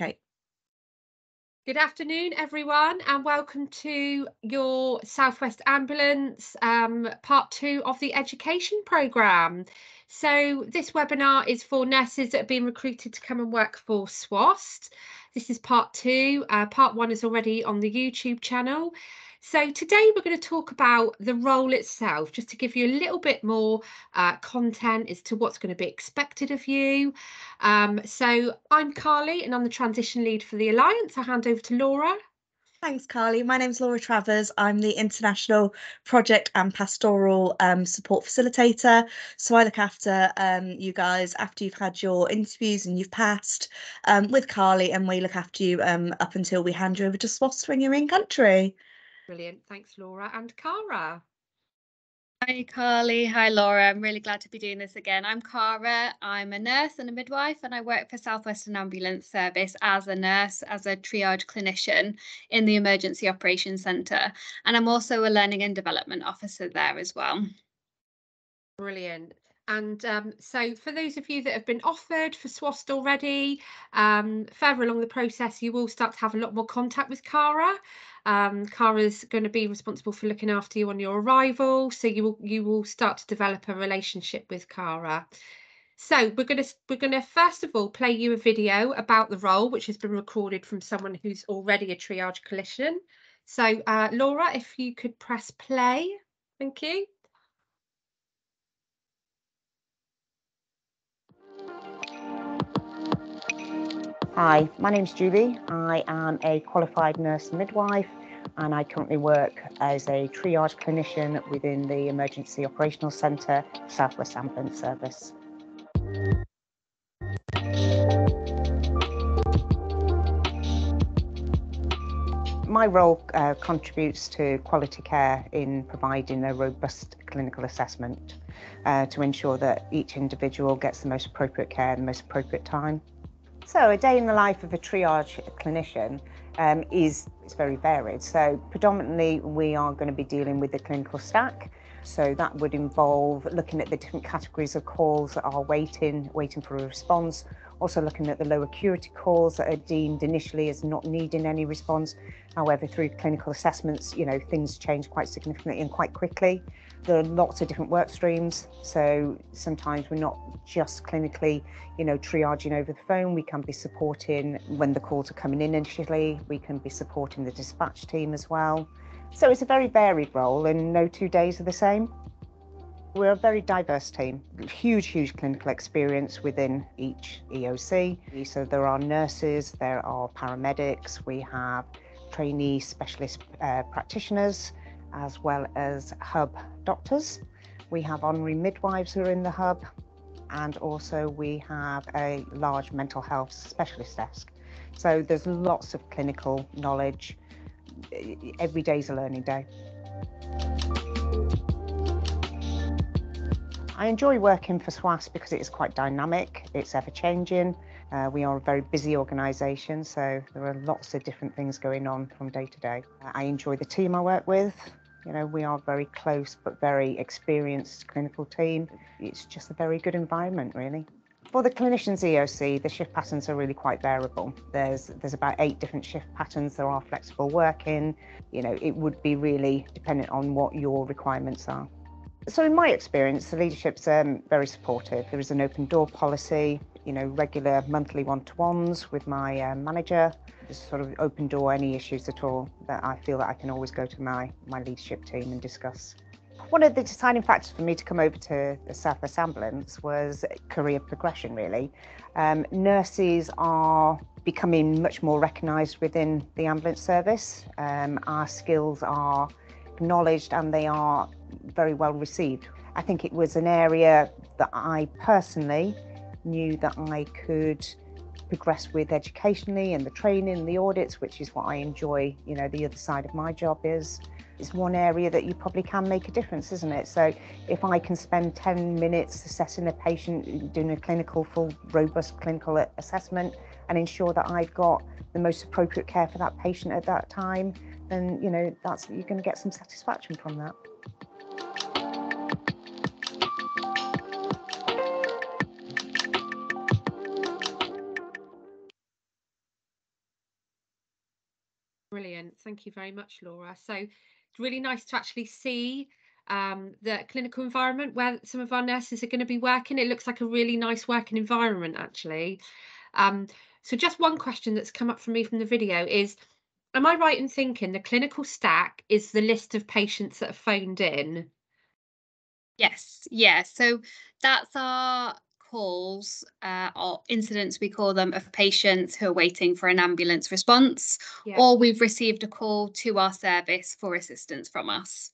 Okay. Good afternoon, everyone, and welcome to your Southwest Ambulance um, part two of the education programme. So this webinar is for nurses that have been recruited to come and work for SWAST. This is part two. Uh, part one is already on the YouTube channel. So today we're going to talk about the role itself, just to give you a little bit more uh, content as to what's going to be expected of you. Um, so I'm Carly and I'm the transition lead for the Alliance. I'll hand over to Laura. Thanks, Carly. My name's Laura Travers. I'm the International Project and Pastoral um, Support Facilitator. So I look after um, you guys after you've had your interviews and you've passed um, with Carly, and we look after you um, up until we hand you over to SWAST when you're in country. Brilliant. Thanks, Laura. And Cara. Hi, Carly. Hi, Laura. I'm really glad to be doing this again. I'm Cara. I'm a nurse and a midwife, and I work for Southwestern Ambulance Service as a nurse, as a triage clinician in the Emergency Operations Centre. And I'm also a learning and development officer there as well. Brilliant. And um, so, for those of you that have been offered for SWAST already, um, further along the process, you will start to have a lot more contact with Cara. Um, Cara's going to be responsible for looking after you on your arrival, so you will you will start to develop a relationship with Cara. So we're going to we're going to first of all play you a video about the role, which has been recorded from someone who's already a triage clinician. So uh, Laura, if you could press play, thank you. Hi, my name's Julie. I am a qualified nurse midwife and I currently work as a triage clinician within the Emergency Operational Centre, Southwest Ambulance Service. My role uh, contributes to quality care in providing a robust clinical assessment uh, to ensure that each individual gets the most appropriate care in the most appropriate time. So a day in the life of a triage clinician um, is, is very varied. So predominantly we are going to be dealing with the clinical stack. So that would involve looking at the different categories of calls that are waiting, waiting for a response. Also looking at the low acuity calls that are deemed initially as not needing any response. However, through clinical assessments, you know, things change quite significantly and quite quickly. There are lots of different work streams. So sometimes we're not just clinically, you know, triaging over the phone. We can be supporting when the calls are coming in initially. We can be supporting the dispatch team as well. So it's a very varied role and no two days are the same. We're a very diverse team, huge, huge clinical experience within each EOC. So there are nurses, there are paramedics, we have trainee specialist uh, practitioners, as well as hub doctors. We have honorary midwives who are in the hub, and also we have a large mental health specialist desk. So there's lots of clinical knowledge. Every day is a learning day. I enjoy working for SWAS because it is quite dynamic, it's ever changing. Uh, we are a very busy organisation, so there are lots of different things going on from day to day. I enjoy the team I work with. You know, we are very close but very experienced clinical team. It's just a very good environment, really. For the clinicians EOC, the shift patterns are really quite variable. There's there's about eight different shift patterns. There are flexible working. You know, it would be really dependent on what your requirements are. So in my experience, the leadership's um, very supportive. There is an open door policy, you know, regular monthly one-to-ones with my uh, manager just sort of open door any issues at all that I feel that I can always go to my, my leadership team and discuss. One of the deciding factors for me to come over to the Southwest Ambulance was career progression, really. Um, nurses are becoming much more recognised within the ambulance service. Um, our skills are acknowledged and they are very well received. I think it was an area that I personally knew that I could progress with educationally and the training the audits, which is what I enjoy, you know, the other side of my job is. It's one area that you probably can make a difference, isn't it? So if I can spend 10 minutes assessing a patient, doing a clinical, full, robust clinical assessment and ensure that I've got the most appropriate care for that patient at that time, then, you know, that's you're going to get some satisfaction from that. Thank you very much, Laura. So it's really nice to actually see um, the clinical environment where some of our nurses are going to be working. It looks like a really nice working environment, actually. Um, so just one question that's come up for me from the video is, am I right in thinking the clinical stack is the list of patients that have phoned in? Yes, yeah. So that's our calls uh, or incidents, we call them, of patients who are waiting for an ambulance response, Yeah. or we've received a call to our service for assistance from us.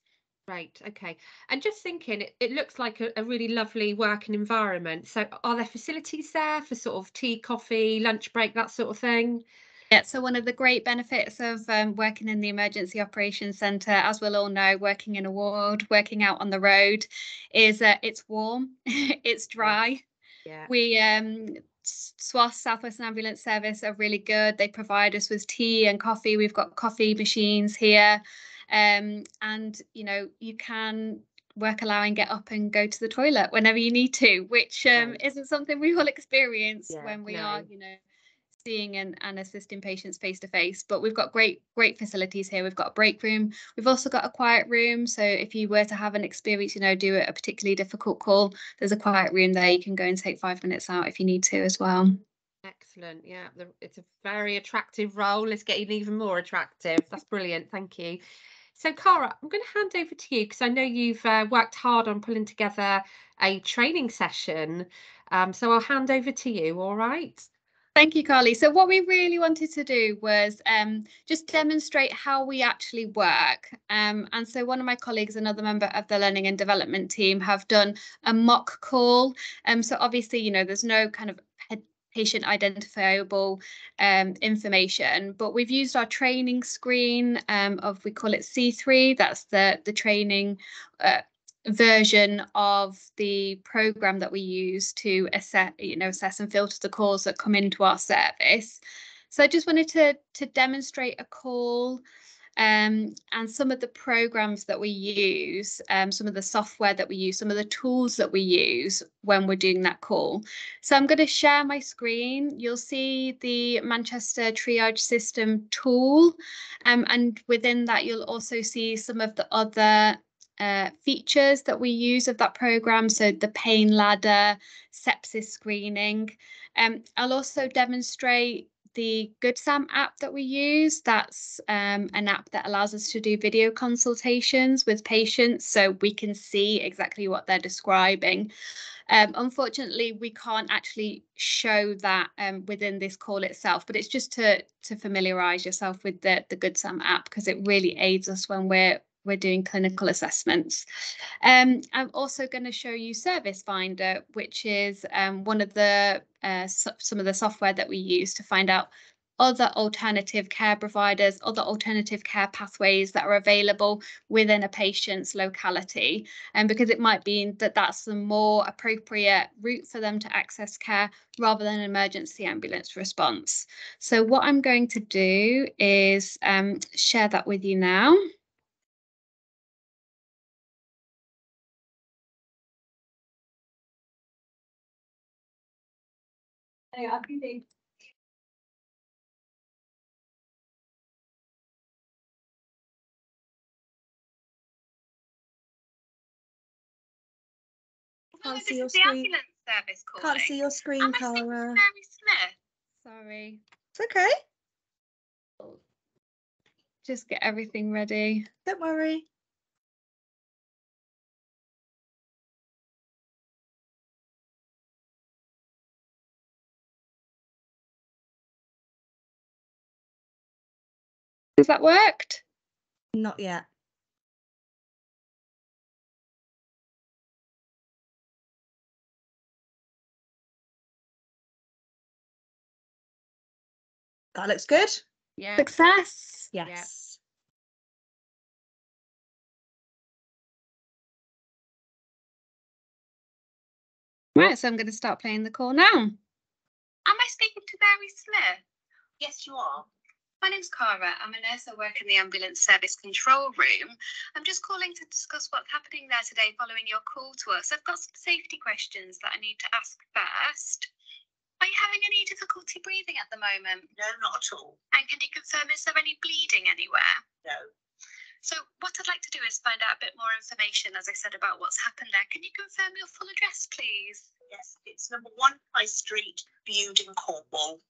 Right, okay. And just thinking, it, it looks like a, a really lovely working environment. So are there facilities there for sort of tea, coffee, lunch break, that sort of thing? Yeah, so one of the great benefits of um, working in the Emergency Operations Centre, as we'll all know, working in a ward, working out on the road, is uh, it's warm, it's dry. Yeah. We um SWAS Southwestern Ambulance Service are really good. They provide us with tea and coffee. We've got coffee machines here. Um, and you know, you can work allowing get up and go to the toilet whenever you need to, which um, isn't something we all experience Yeah, when we are, you know, seeing and, and assisting patients face to face. But we've got great, great facilities here. We've got a break room. We've also got a quiet room. So if you were to have an experience, you know, do a particularly difficult call, there's a quiet room there. You can go and take five minutes out if you need to as well. Excellent. Yeah, the, it's a very attractive role. It's getting even more attractive. That's brilliant. Thank you. So, Cara, I'm going to hand over to you because I know you've uh, worked hard on pulling together a training session. Um, so I'll hand over to you. All right. Thank you, Carly. So what we really wanted to do was um, just demonstrate how we actually work. Um, and so one of my colleagues, another member of the learning and development team, have done a mock call. Um, so obviously, you know, there's no kind of patient identifiable um, information, but we've used our training screen um, of, we call it C3, that's the, the training uh, version of the program that we use to assess you know assess and filter the calls that come into our service. So i just wanted to to demonstrate a call um, and some of the programs that we use um, some of the software that we use some of the tools that we use when we're doing that call. So i'm going to share my screen. You'll see the manchester triage system tool um, and within that you'll also see some of the other uh, features that we use of that program. So the pain ladder, sepsis screening. Um, I'll also demonstrate the GoodSam app that we use. That's um, an app that allows us to do video consultations with patients so we can see exactly what they're describing. Um, unfortunately, we can't actually show that um, within this call itself, but it's just to to familiarise yourself with the the GoodSam app because it really aids us when we're we're doing clinical assessments. Um, I'm also going to show you Service Finder, which is um, one of the uh, so- some of the software that we use to find out other alternative care providers, other alternative care pathways that are available within a patient's locality. And because it might be that that's the more appropriate route for them to access care rather than an emergency ambulance response. So what I'm going to do is um, share that with you now. Can't this see your is screen. service. Can't see your screen, Am I Cara. Mary Smith? Sorry, It's okay. just get everything ready. Don't worry. Has that worked? Not yet. That looks good. Yeah. Success. Yeah. Yes. Right, so I'm going to start playing the call now. Am I speaking to Mary Smith? Yes, you are. My name's Cara. I'm a nurse. I work in the ambulance service control room. I'm just calling to discuss what's happening there today following your call to us. I've got some safety questions that I need to ask first. Are you having any difficulty breathing at the moment? No, not at all. And can you confirm, is there any bleeding anywhere? No. So what I'd like to do is find out a bit more information, as I said, about what's happened there. Can you confirm your full address, please? Yes, it's number one High Street, Bude in Cornwall.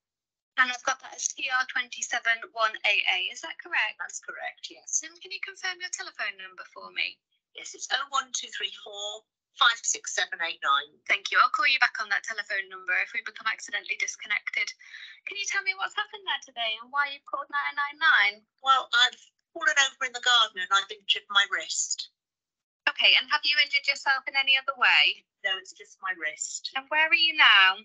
And I've got that as TR271AA, is that correct? That's correct, yes. And can you confirm your telephone number for me? Yes, it's 01234 56789. Thank you. I'll call you back on that telephone number if we become accidentally disconnected. Can you tell me what's happened there today and why you've called 999? Well, I've fallen over in the garden and I've injured my wrist. Okay, and have you injured yourself in any other way? No, it's just my wrist. And where are you now?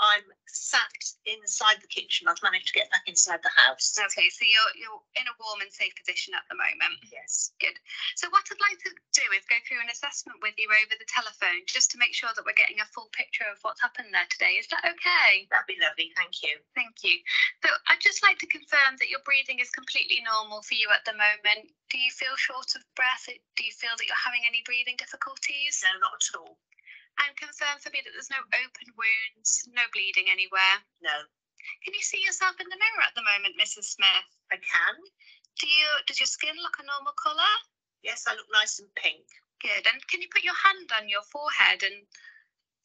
I'm sat inside the kitchen. I've managed to get back inside the house. Okay, so you're you're in a warm and safe position at the moment. Yes. Good. So what I'd like to do is go through an assessment with you over the telephone just to make sure that we're getting a full picture of what's happened there today. Is that okay? That'd be lovely. Thank you. Thank you. So I'd just like to confirm that your breathing is completely normal for you at the moment. Do you feel short of breath? Do you feel that you're having any breathing difficulties? No, not at all. And confirm for me that there's no open wounds, no bleeding anywhere. No. Can you see yourself in the mirror at the moment, Mrs. Smith? I can. Do you does your skin look a normal colour? Yes, I look nice and pink. Good. And can you put your hand on your forehead and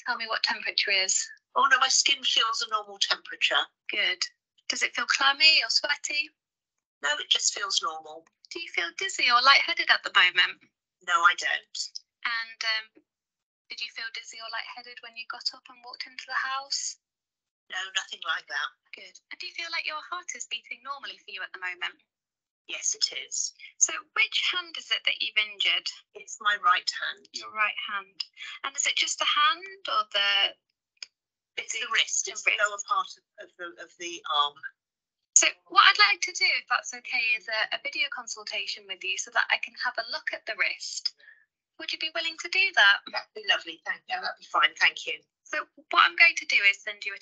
tell me what temperature is? Oh no, my skin feels a normal temperature. Good. Does it feel clammy or sweaty? No, it just feels normal. Do you feel dizzy or lightheaded at the moment? No, I don't. And um, did you feel dizzy or lightheaded when you got up and walked into the house? No, nothing like that. Good. And do you feel like your heart is beating normally for you at the moment? Yes, it is. So, which hand is it that you've injured? It's my right hand. Your right hand. And is it just the hand or the? It's the- the wrist. It's the wrist. lower part of, of the of the arm. So, what I'd like to do, if that's okay, is a, a video consultation with you so that I can have a look at the wrist. Would you be willing to do that? That'd be lovely. Thank you. That'd be fine. Thank you. So, what I'm going to do is send you a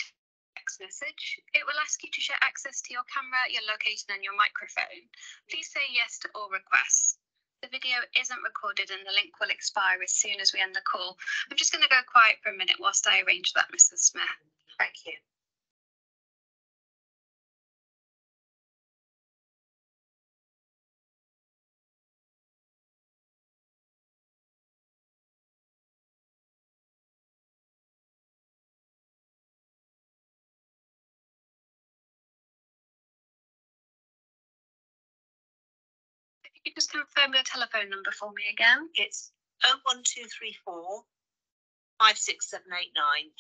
text message. It will ask you to share access to your camera, your location, and your microphone. Please say yes to all requests. The video isn't recorded and the link will expire as soon as we end the call. I'm just going to go quiet for a minute whilst I arrange that, Mrs. Smith. Thank you. You just confirm your telephone number for me again. It's 01234 56789.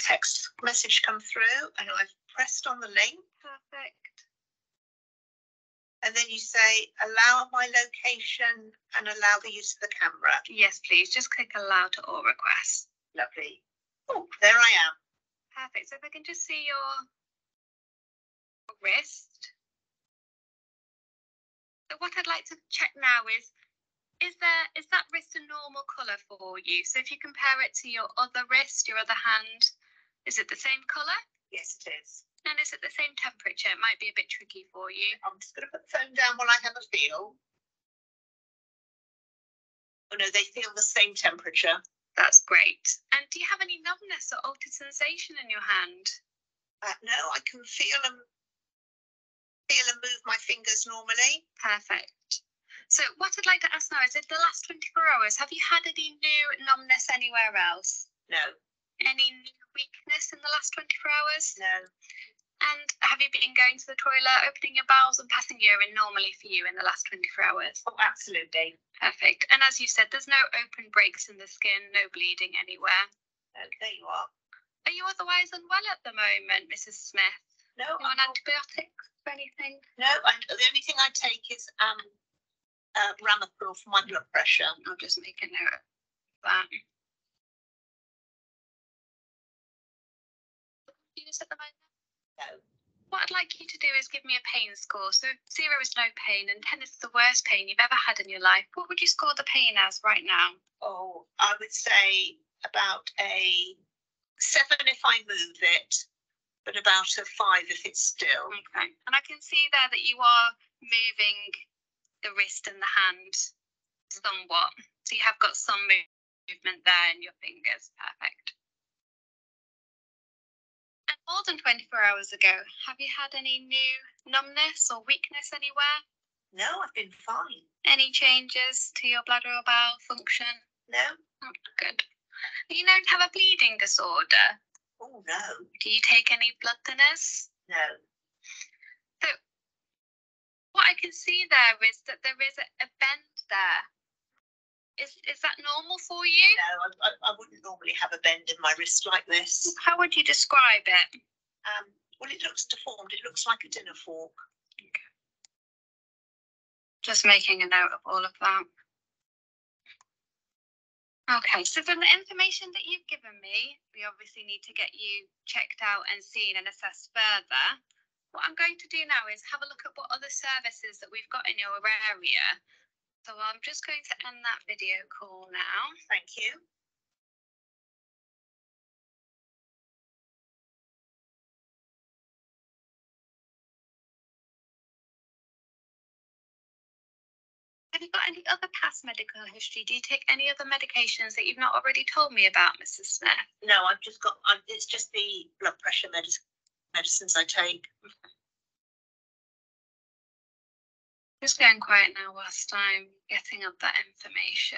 Text message come through and I've pressed on the link Perfect. and then you say allow my location and allow the use of the camera. Yes, please. Just click allow to all requests. Lovely. Oh, there I am. Perfect. So if I can just see your wrist. So what I'd like to check now is, is there is that wrist a normal colour for you? So if you compare it to your other wrist, your other hand, is it the same colour? Yes, it is. And is it the same temperature? It might be a bit tricky for you. I'm just going to put the phone down while I have a feel. Oh no, they feel the same temperature. That's great. And do you have any numbness or altered sensation in your hand? Uh, no, I can feel and feel and move my fingers normally. Perfect. So what I'd like to ask now is, in the last 24 hours, have you had any new numbness anywhere else? No, Any weakness in the last 24 hours? no, And have you been going to the toilet, opening your bowels and passing urine normally for you in the last 24 hours? oh, absolutely. Perfect. And as you said, there's no open breaks in the skin, no bleeding anywhere. There you are. Are you otherwise unwell at the moment, Mrs. Smith? No, on antibiotics or anything? no. I, the only thing I take is um, uh, Ramipril for my blood pressure. I'll just make a note of that. At the moment? No, What I'd like you to do is give me a pain score. So zero is no pain and 10 is the worst pain you've ever had in your life. What would you score the pain as right now? oh, I would say about a seven if I move it, but about a five if it's still. Okay, and I can see there that you are moving the wrist and the hand somewhat. So you have got some movement there in your fingers. Perfect. More than 24 hours ago, have you had any new numbness or weakness anywhere? No, I've been fine. Any changes to your bladder or bowel function? No? Oh, good. You don't have a bleeding disorder. Oh, no, Do you take any blood thinners? no. What I can see there is that there is a, a bend there. Is is that normal for you? No, I, I, I wouldn't normally have a bend in my wrist like this. How would you describe it? Um, well, it looks deformed. It looks like a dinner fork. Just making a note of all of that. Okay, so from the information that you've given me, we obviously need to get you checked out and seen and assessed further. What I'm going to do now is have a look at what other services that we've got in your area. So I'm just going to end that video call now. Thank you. Have you got any other past medical history? Do you take any other medications that you've not already told me about, Mrs. Smith? No, I've just got, i it's just the blood pressure medicine, medicines I take. Just going quiet now whilst I'm getting up that information.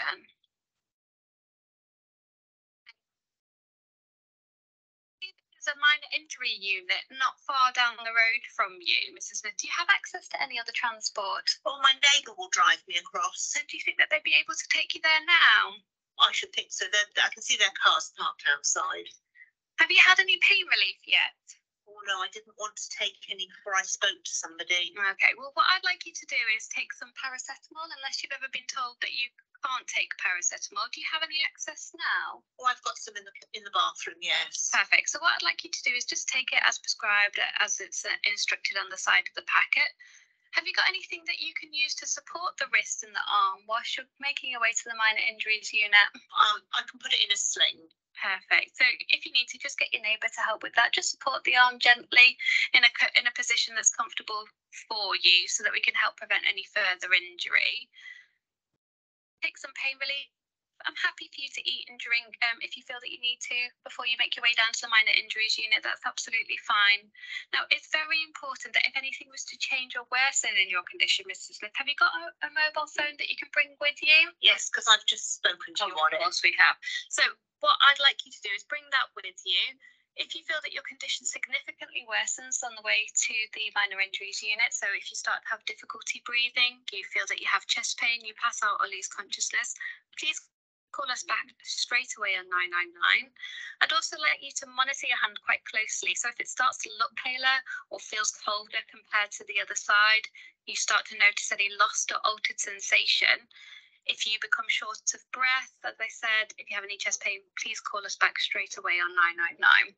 There's a minor injury unit not far down the road from you, Mrs. Smith. Do you have access to any other transport? Well, my neighbour will drive me across. So do you think that they'd be able to take you there now? I should think so. They're, I can see their cars parked outside. Have you had any pain relief yet? No, I didn't want to take any before I spoke to somebody. Okay, well, what I'd like you to do is take some paracetamol, unless you've ever been told that you can't take paracetamol. Do you have any excess now? Oh, I've got some in the in the bathroom. Yes. Perfect. So what I'd like you to do is just take it as prescribed, as it's uh, instructed on the side of the packet. Have you got anything that you can use to support the wrist and the arm whilst you're making your way to the minor injuries unit? Um, I can put it in a sling. Perfect. So if you need to, just get your neighbour to help with that. Just support the arm gently in a in a position that's comfortable for you, so that we can help prevent any further injury. Take some pain relief. I'm happy for you to eat and drink um, if you feel that you need to before you make your way down to the minor injuries unit. That's absolutely fine. Now, it's very important that if anything was to change or worsen in your condition, Mrs. Smith, have you got a, a mobile phone that you can bring with you? Yes, because I've just spoken to you Oh, on of course we have. So what I'd like you to do is bring that with you. If you feel that your condition significantly worsens on the way to the minor injuries unit, so if you start to have difficulty breathing, you feel that you have chest pain, you pass out or lose consciousness, please call us back straight away on 999. I'd also like you to monitor your hand quite closely. So if it starts to look paler or feels colder compared to the other side, you start to notice any lost or altered sensation, if you become short of breath, as I said, if you have any chest pain, please call us back straight away on 999.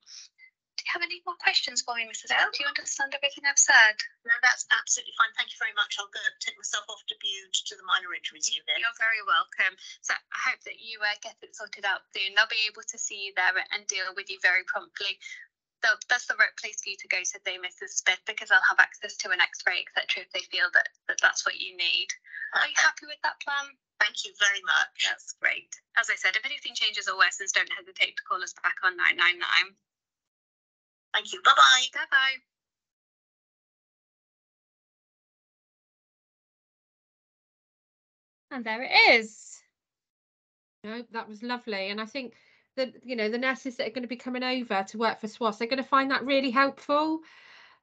Do you have any more questions for me, Mrs. L? Do you understand everything I've said? No, that's absolutely fine. Thank you very much. I'll go take myself off to Bude to the minor injuries unit. You're very welcome. So I hope that you uh, get it sorted out soon. They'll be able to see you there and deal with you very promptly. They'll, that's the right place for you to go today, Mrs. Smith, because they'll have access to an X-ray, etc. If they feel that, that that's what you need. Are you happy with that plan? Thank you very much. That's great. As I said, if anything changes or worsens, don't hesitate to call us back on 999. Thank you. Bye bye. Bye bye. And there it is. No, that was lovely. And I think that, you know, the nurses that are going to be coming over to work for SWAS, they're going to find that really helpful.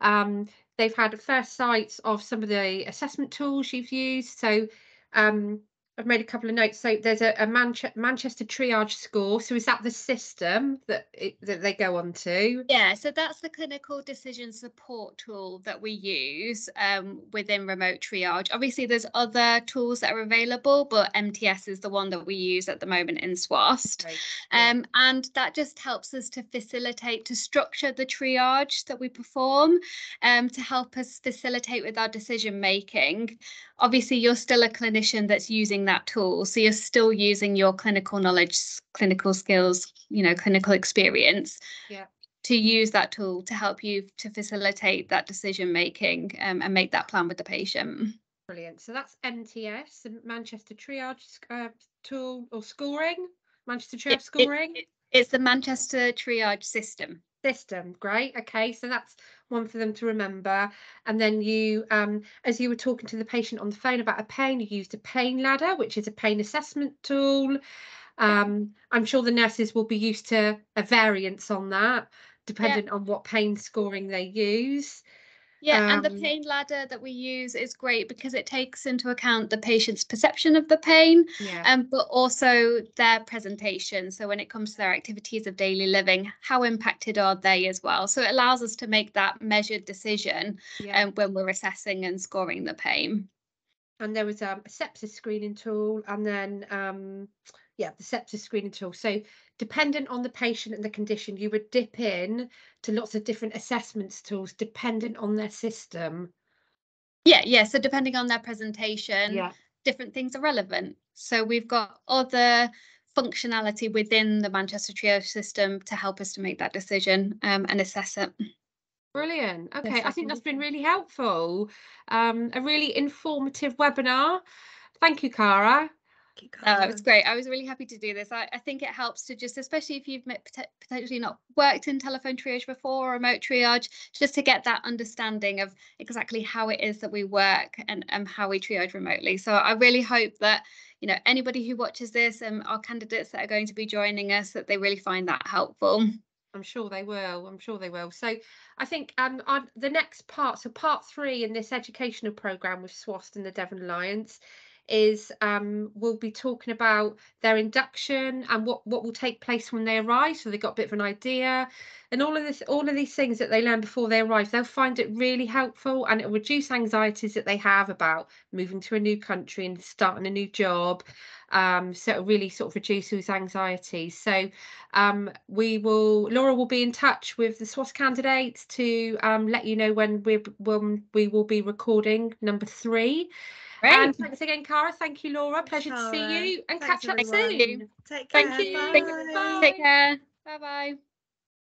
Um, they've had first sights of some of the assessment tools you've used. So um, I've made a couple of notes. So there's a, a Manche- Manchester triage score. So is that the system that it, that they go on to? Yeah, so that's the clinical decision support tool that we use um, within remote triage. Obviously, there's other tools that are available, but MTS is the one that we use at the moment in SWAST. Right. Um, and that just helps us to facilitate, to structure the triage that we perform, um, to help us facilitate with our decision making. Obviously, you're still a clinician that's using that tool. So you're still using your clinical knowledge, clinical skills, you know, clinical experience. Yeah. To use that tool to help you to facilitate that decision making um, and make that plan with the patient. Brilliant. So that's MTS, the Manchester Triage uh, tool or scoring. Manchester Triage It- it- scoring it- it's the Manchester Triage system. System. Great. Okay, so that's one for them to remember. And then you, um, as you were talking to the patient on the phone about a pain, you used a pain ladder, which is a pain assessment tool. Um, I'm sure the nurses will be used to a variance on that, dependent on what pain scoring they use. Yeah, and the Um, pain ladder that we use is great because it takes into account the patient's perception of the pain, Yeah. um, but also their presentation. So when it comes to their activities of daily living, how impacted are they as well? So it allows us to make that measured decision yeah. um, when we're assessing and scoring the pain. and there was um, a sepsis screening tool and then um, yeah the sepsis screening tool. So dependent on the patient and the condition you would dip in to lots of different assessments tools dependent on their system. Yeah, yeah. So depending on their presentation, yeah. different things are relevant. So we've got other functionality within the Manchester Triage system to help us to make that decision um, and assess it. brilliant. Okay Yes, i think that's been really helpful. Um, a really informative webinar. Thank you cara Uh, it's great. I was really happy to do this. I, I think it helps to just, especially if you've met- potentially not worked in telephone triage before or remote triage, just to get that understanding of exactly how it is that we work and, and how we triage remotely. So I really hope that, you know, anybody who watches this and our candidates that are going to be joining us, that they really find that helpful. I'm sure they will. I'm sure they will. So I think um on the next part, so part three in this educational program with SWAST and the Devon Alliance is um we'll be talking about their induction and what what will take place when they arrive so they've got a bit of an idea and all of this all of these things that they learn before they arrive they'll find it really helpful and it'll reduce anxieties that they have about moving to a new country and starting a new job um so it'll really sort of reduce those anxieties so um, we will Laura will be in touch with the SWAS candidates to um, let you know when we when we will be recording number three. And thanks again, Cara. Thank you, Laura. Pleasure to see you and Thanks, catch up everyone. soon. Take Thank care. you. Thank you. Bye. Bye. Take care. Bye bye.